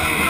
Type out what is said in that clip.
Yeah.